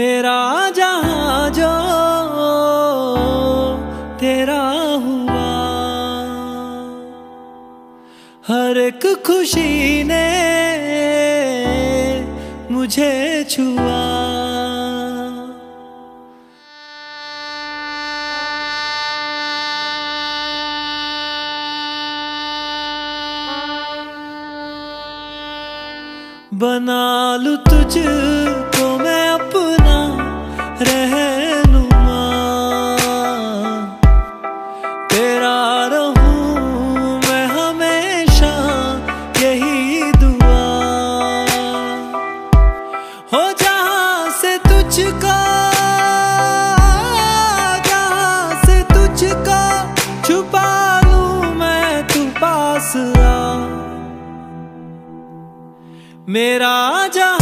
मेरा जहाँ जो तेरा हुआ। हर एक खुशी ने मुझे छुआ। बना लू तुझको रहनुमा। तेरा रहूँ मैं हमेशा यही दुआ। हो जहाँ से तुझको, जहाँ से तुझको छुपा लूँ मैं पास मेरा जहाँ